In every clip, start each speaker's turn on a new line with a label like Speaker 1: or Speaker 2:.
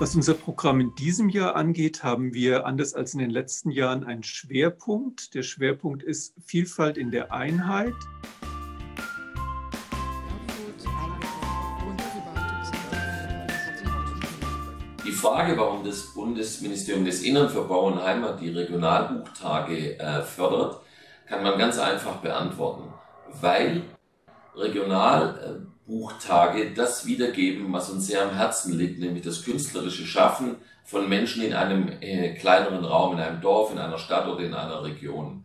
Speaker 1: Was unser Programm in diesem Jahr angeht, haben wir anders als in den letzten Jahren einen Schwerpunkt. Der Schwerpunkt ist Vielfalt in der Einheit.
Speaker 2: Die Frage, warum das Bundesministerium des Innern für Bau und Heimat die Regionalbuchtage äh, fördert, kann man ganz einfach beantworten. Weil Regionalbuchtage das wiedergeben, was uns sehr am Herzen liegt, nämlich das künstlerische Schaffen von Menschen in einem äh, kleineren Raum, in einem Dorf, in einer Stadt oder in einer Region.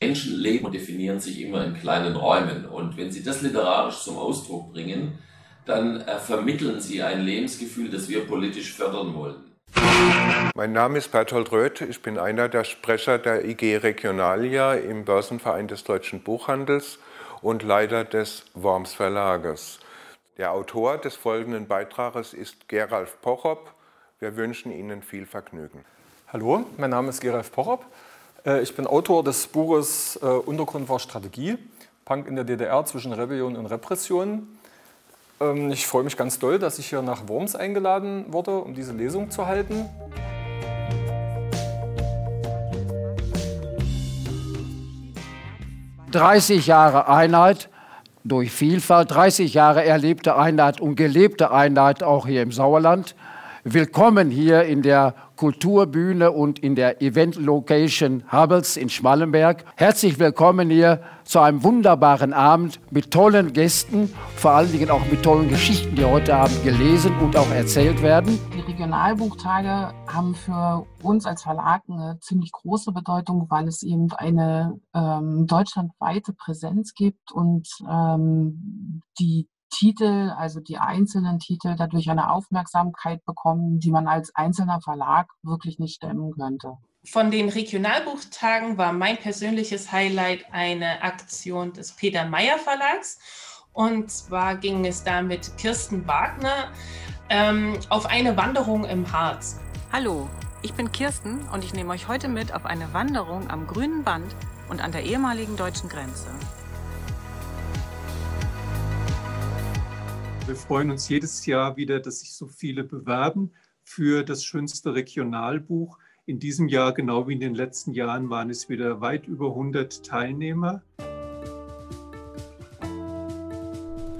Speaker 2: Menschen leben und definieren sich immer in kleinen Räumen. Und wenn sie das literarisch zum Ausdruck bringen, dann äh, vermitteln sie ein Lebensgefühl, das wir politisch fördern wollen.
Speaker 3: Mein Name ist Bertolt Röth, ich bin einer der Sprecher der IG Regionalia im Börsenverein des deutschen Buchhandels und Leiter des Worms Verlages. Der Autor des folgenden Beitrages ist Geralf Pochop. Wir wünschen Ihnen viel Vergnügen.
Speaker 4: Hallo, mein Name ist Geralf Pochop. Äh, ich bin Autor des Buches äh, Untergrund war Strategie, Punk in der DDR zwischen Rebellion und Repression. Ähm, ich freue mich ganz doll, dass ich hier nach Worms eingeladen wurde, um diese Lesung zu halten.
Speaker 5: »30 Jahre Einheit durch Vielfalt, 30 Jahre erlebte Einheit und gelebte Einheit auch hier im Sauerland. Willkommen hier in der Kulturbühne und in der Event Location Hubbles in Schmallenberg. Herzlich willkommen hier zu einem wunderbaren Abend mit tollen Gästen, vor allen Dingen auch mit tollen Geschichten, die heute Abend gelesen und auch erzählt werden.
Speaker 6: Die Regionalbuchtage haben für uns als Verlag eine ziemlich große Bedeutung, weil es eben eine ähm, deutschlandweite Präsenz gibt und ähm, die Titel, also die einzelnen Titel, dadurch eine Aufmerksamkeit bekommen, die man als einzelner Verlag wirklich nicht stemmen könnte.
Speaker 7: Von den Regionalbuchtagen war mein persönliches Highlight eine Aktion des Peter Meyer Verlags. Und zwar ging es da mit Kirsten Wagner ähm, auf eine Wanderung im Harz.
Speaker 8: Hallo, ich bin Kirsten und ich nehme euch heute mit auf eine Wanderung am grünen Band und an der ehemaligen deutschen Grenze.
Speaker 1: Wir freuen uns jedes Jahr wieder, dass sich so viele bewerben für das schönste Regionalbuch. In diesem Jahr, genau wie in den letzten Jahren, waren es wieder weit über 100 Teilnehmer.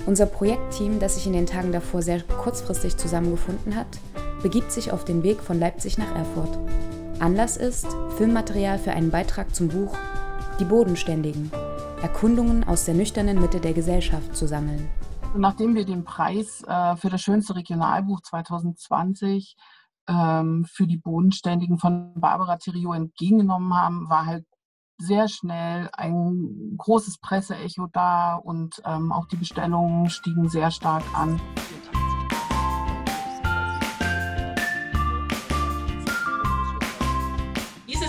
Speaker 9: Unser Projektteam, das sich in den Tagen davor sehr kurzfristig zusammengefunden hat, begibt sich auf den Weg von Leipzig nach Erfurt. Anlass ist Filmmaterial für einen Beitrag zum Buch Die Bodenständigen, Erkundungen aus der nüchternen Mitte der Gesellschaft zu sammeln.
Speaker 6: Nachdem wir den Preis äh, für das schönste Regionalbuch 2020 ähm, für die Bodenständigen von Barbara Theriot entgegengenommen haben, war halt sehr schnell ein großes Presseecho da und ähm, auch die Bestellungen stiegen sehr stark an.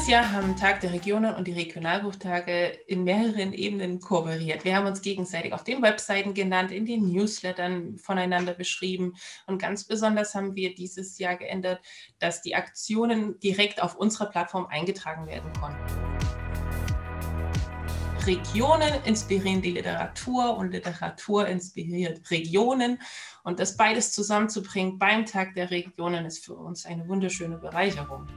Speaker 7: Jahr haben Tag der Regionen und die Regionalbuchtage in mehreren Ebenen kooperiert. Wir haben uns gegenseitig auf den Webseiten genannt, in den Newslettern voneinander beschrieben. Und ganz besonders haben wir dieses Jahr geändert, dass die Aktionen direkt auf unserer Plattform eingetragen werden konnten. Regionen inspirieren die Literatur und Literatur inspiriert Regionen. Und das beides zusammenzubringen beim Tag der Regionen ist für uns eine wunderschöne Bereicherung.